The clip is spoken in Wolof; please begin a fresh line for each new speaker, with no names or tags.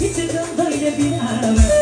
Hiç
böyle bir adam